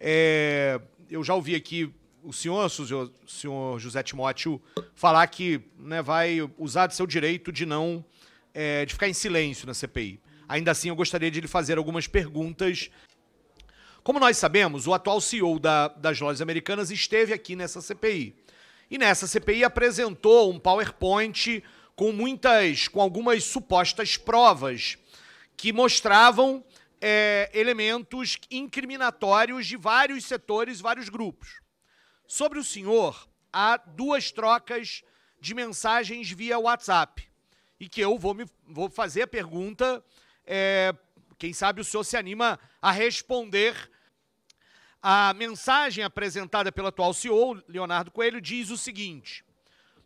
É, eu já ouvi aqui o senhor, o senhor José Timóteo, falar que né, vai usar do seu direito de não é, de ficar em silêncio na CPI. Ainda assim, eu gostaria de lhe fazer algumas perguntas. Como nós sabemos, o atual CEO da, das lojas americanas esteve aqui nessa CPI. E nessa CPI apresentou um PowerPoint com muitas, com algumas supostas provas que mostravam é, elementos incriminatórios de vários setores, vários grupos. Sobre o senhor, há duas trocas de mensagens via WhatsApp e que eu vou, me, vou fazer a pergunta. É, quem sabe o senhor se anima a responder. A mensagem apresentada pelo atual CEO, Leonardo Coelho, diz o seguinte: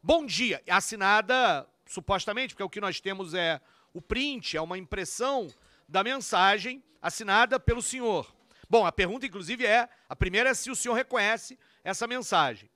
Bom dia, assinada supostamente, porque o que nós temos é o print, é uma impressão da mensagem assinada pelo senhor. Bom, a pergunta, inclusive, é: a primeira é se o senhor reconhece essa mensagem.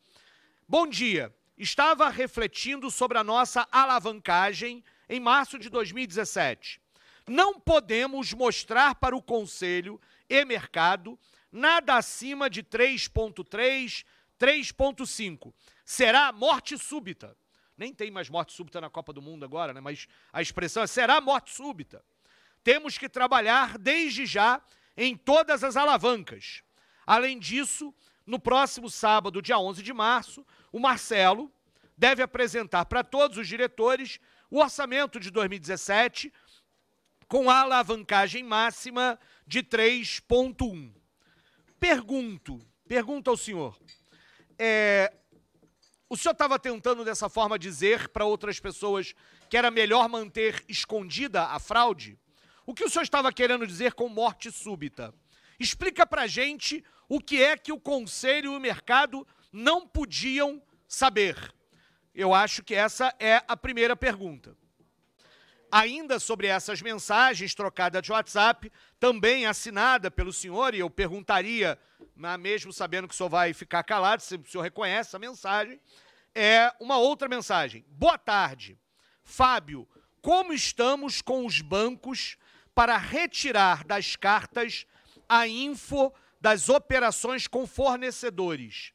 Bom dia, estava refletindo sobre a nossa alavancagem em março de 2017. Não podemos mostrar para o Conselho e mercado nada acima de 3,3, 3,5. Será morte súbita. Nem tem mais morte súbita na Copa do Mundo agora, né? mas a expressão é será morte súbita. Temos que trabalhar desde já em todas as alavancas. Além disso, no próximo sábado, dia 11 de março, o Marcelo deve apresentar para todos os diretores o orçamento de 2017 com a alavancagem máxima de 3,1. Pergunto, pergunto ao senhor, é, o senhor estava tentando dessa forma dizer para outras pessoas que era melhor manter escondida a fraude? O que o senhor estava querendo dizer com morte súbita? Explica para gente o que é que o Conselho e o mercado não podiam saber. Eu acho que essa é a primeira pergunta. Ainda sobre essas mensagens trocadas de WhatsApp, também assinada pelo senhor, e eu perguntaria, mesmo sabendo que o senhor vai ficar calado, se o senhor reconhece a mensagem, é uma outra mensagem. Boa tarde. Fábio, como estamos com os bancos para retirar das cartas a info das operações com fornecedores.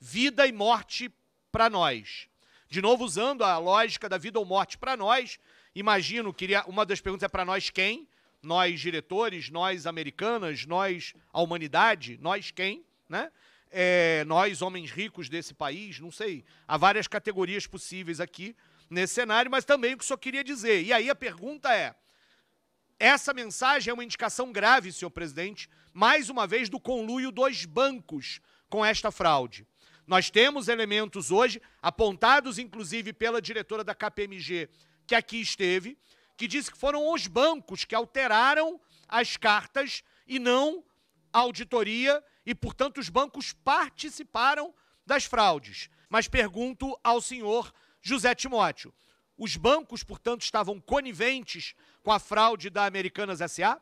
Vida e morte para nós. De novo, usando a lógica da vida ou morte para nós, imagino que uma das perguntas é para nós quem? Nós diretores, nós americanas, nós a humanidade, nós quem? Né? É, nós, homens ricos desse país, não sei. Há várias categorias possíveis aqui nesse cenário, mas também o que senhor queria dizer. E aí a pergunta é: essa mensagem é uma indicação grave, senhor presidente, mais uma vez, do conluio dos bancos com esta fraude. Nós temos elementos hoje, apontados inclusive pela diretora da KPMG, que aqui esteve, que disse que foram os bancos que alteraram as cartas e não a auditoria, e, portanto, os bancos participaram das fraudes. Mas pergunto ao senhor José Timóteo: os bancos, portanto, estavam coniventes com a fraude da Americanas SA?